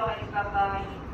tchau papai.